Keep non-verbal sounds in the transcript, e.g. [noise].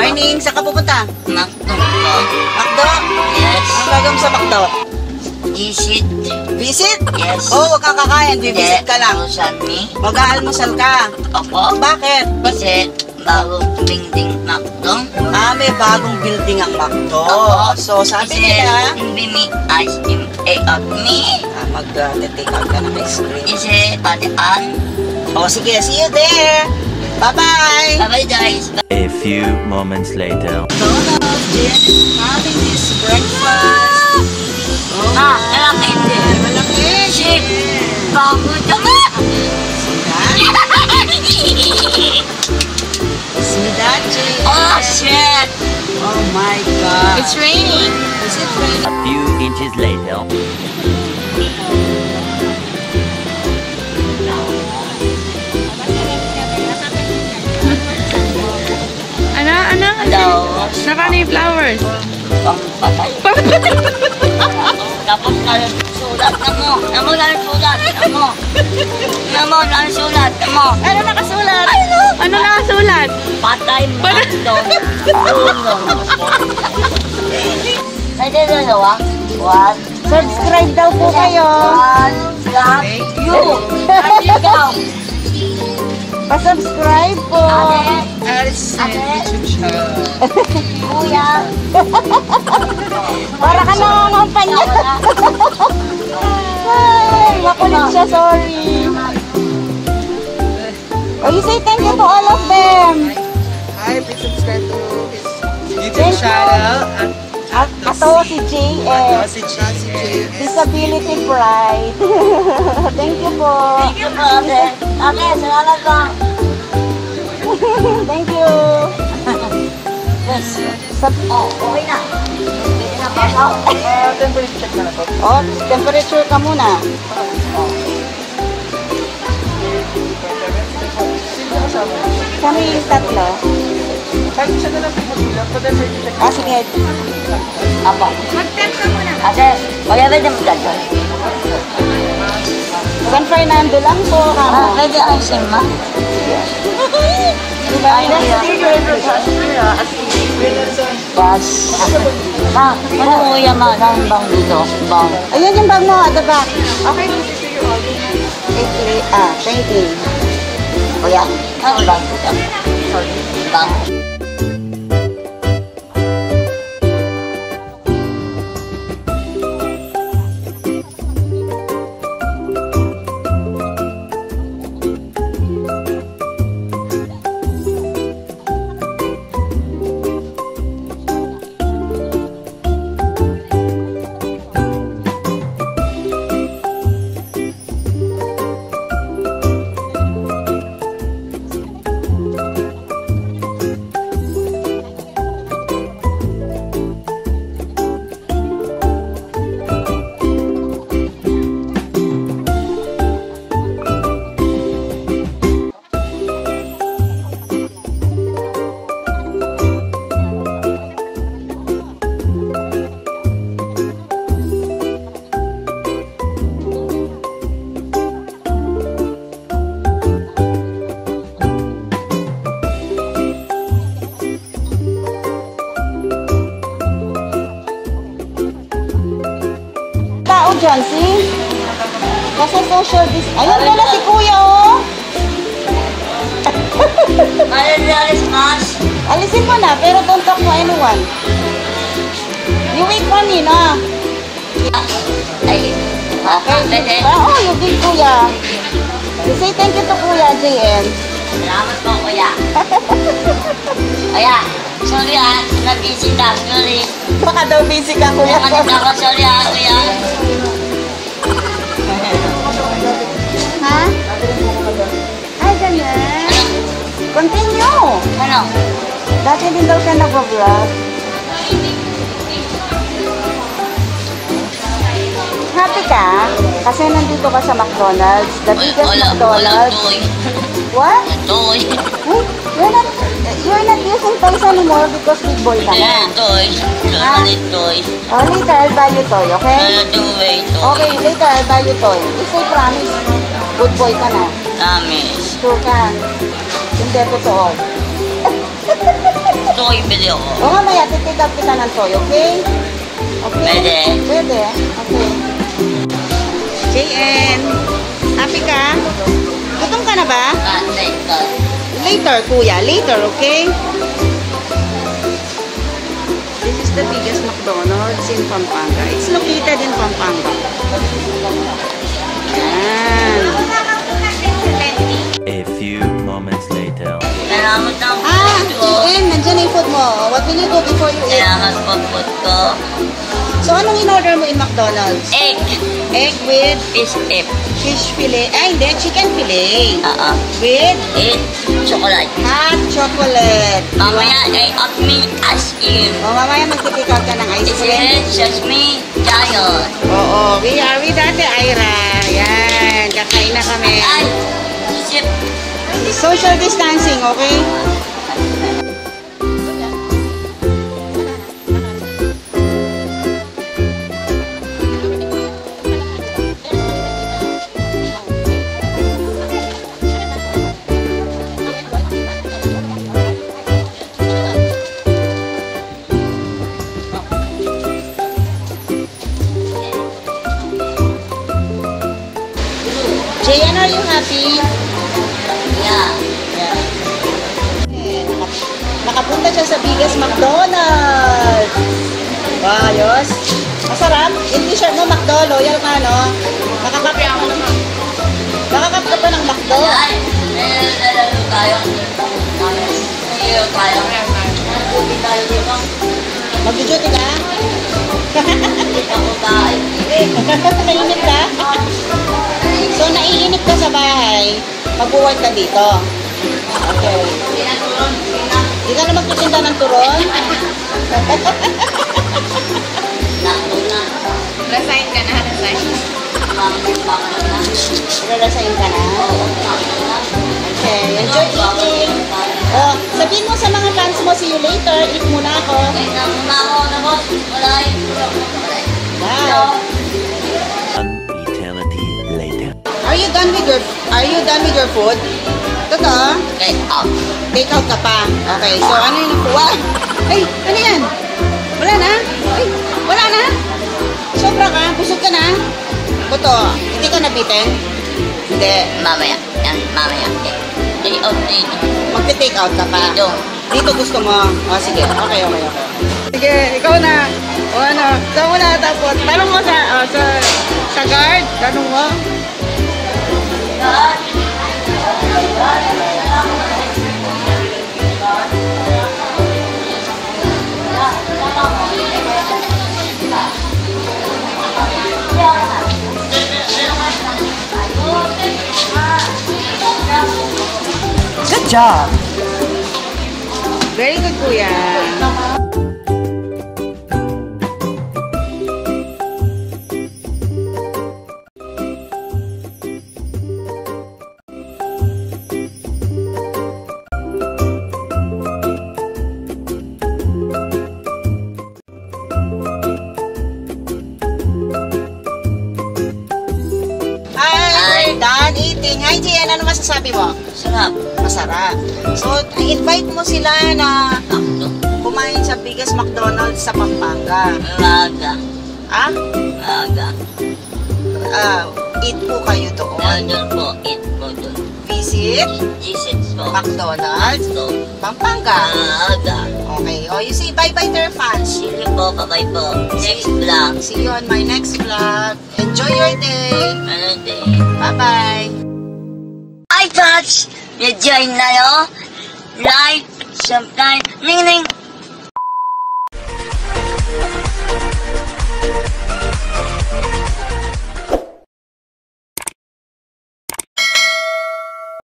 morning. Saan ka pupunta? Makdo po. Makdo? Yes. Ang gagawin sa Makdo? Visit. Visit? Yes. Oo, oh, huwag kang kakain. Bibisit ka lang. Usan me. Mag-aalmusal ka. Opo. Bakit? Kasi bago dingding Makdo. Ah, may bagong building ang Makdo. Opo. So, sabi Kasi nila, hindi mi ice cream take out me. ah, mag-take out ka ng ice cream. Kasi padaan. Oh, sige, see you there. Bye-bye. Bye-bye guys. A few moments later. McDonald's, Jen is having this breakfast. Oh, Ah, lalaki hindi. malaki. Shit. Bago dyan. See that, Jen? Oh shit. Oh my God. It's raining. Is it raining? A few inches later. Ano, ano? Daw. Nakano yung flowers? Pampatay. Tapos na sulat na mo. Na mo na sulat. Na mo. Na mo sulat. Na mo. Ano nakasulat? Ano nakasulat? Patay mo. Doon. Pwede dalawa. One. Subscribe daw po kayo. One. Stop. You. Ikaw. Pa-subscribe po. Ate. Ate. Kuya. Para ka nangangampanya. Ay, makulit siya, sorry. Oh, you say thank you to all of them. Hi, please subscribe to his Thank YouTube you. channel at At ato si JS. si Jay. Disability Pride. [laughs] thank you po. Thank you po. Ate, salamat po. [laughs] Thank you. Yes. Sa, Oh, okay na. Pwede na pa ako. Uh, temperature check na na po. oh, temperature ka muna. Ka? Kami yung tatlo. Kahit siya na lang po mag-ilang, pa-temperature check. Ah, sige. Apo. Ate, whatever the magdadal. San Fernando lang po. Ah, pwede ang sima. Diba? Bas. Ma, ano mo yung mga ng bang dito? Bang. Ayan yung bag mo at the back. Okay. Thank you. Ah, thank you. Kuya, ano bang dito? Bang. Social dis... Ayun na na si Kuya, oh. Malalalis mas. Alisin mo na, pero don't talk to anyone. You wait for me, na. Ay, okay. Pwede. Ah, oh, you did, Kuya. You say thank you to Kuya, JM. Salamat po, kuya. [laughs] Kuya, sorry ah. Nabisi na. Sorry. Baka daw busy ka, Kuya. Na ako? Sorry ah, kuya. Ha? Ay, ganyan. Continue. Ano? Dati din daw siya nag-vlog. Happy ka? Kasi nandito ka sa McDonald's. The biggest Wala, McDonald's. toy. What? Toy. Hey, you're not, you're not using toys anymore because big boy ka na. toy. Wala ni toy. Oh, later I'll buy you toy, okay? Wala toy. Okay, later I'll buy you toy. You say promise. Good boy ka na. Promise. Sure ka. Hindi totoo. toy video ko. O mamaya, titake out kita ng toy, okay? Okay? Pwede. Pwede, okay. JN, happy ka? Gutom ka na ba? Ah, teka. Later, kuya. Later, okay? This is the biggest McDonald's in Pampanga. It's located in Pampanga. Yan. A few moments later. Salamat ng Ah, food ko. JN, nandiyan na yung food mo. What will you do before you eat? Salamat po food ko. So, anong in-order mo in McDonald's? Egg. Egg with Fish tip. fish fillet. Ay, hindi. Chicken fillet. Oo. With Eat. Chocolate. hot chocolate. Mamaya ay up me ice cream. O, mamaya magtipik out ka ng ice cream. is sesame giant. Oo, we are with Ate Ira. Yan, kakain na kami. Ay, sip. Social distancing, okay? Jayan, are you happy? Yeah. Naka- Nakapunta siya sa biggest McDonald's. Wow, ayos. Masarap. Yung t-shirt mo, McDo, loyal ka, no? Nakakapi ako naman. Nakakap ka pa ng McDo. Ay, eh, lalaro tayo. Lalaro tayo. Nagkubi tayo dito. Mag-duty ka? Hindi ako tayo. Naiinip [laughs] ka? So, naiinip ka sa bahay, mag-work ka dito. Okay. Pinaturon. Pinak. Di ka na magtitinda ng turon? [laughs] Resign ka na, resign. Rarasayin ka na? Okay, enjoy eating. Oh, sabihin mo sa mga fans mo, see you later. Eat muna ako. Kaya na muna ako Wala yung Wow. You done with your Are you done with your food? Totoo? Okay, up. Take out ka pa. Okay, so ano yung nakuha? Ay, ano yan? Wala na? Ay, wala na? Sobra ka? Busog ka na? Buto, hindi ka nabitin? Hindi. Mamaya. Yan, mamaya. Okay. Day of day. Magte-take out ka pa. Dito. Dito gusto mo. O, sige. Okay, okay, okay. Sige, ikaw na. O ano, ikaw muna tapos. Tanong mo sa, oh, sa, sa guard. Tanong mo. Job. Very good, kuya. Masasabi mo? Sarap. Masarap. So, invite mo sila na Akto. kumain sa biggest McDonald's sa Pampanga. Maga. Ah? Maga. Ah, eat po kayo doon. Nandun po. Eat mo dun. Visit G6 po. McDonald's Akto. Pampanga. Maga. Okay. Oh, you see, bye-bye to your fans. Sige po, babay po. Next vlog. See you on my next vlog. Enjoy your day. Touch! You join na yo? Like, subscribe, ning ning,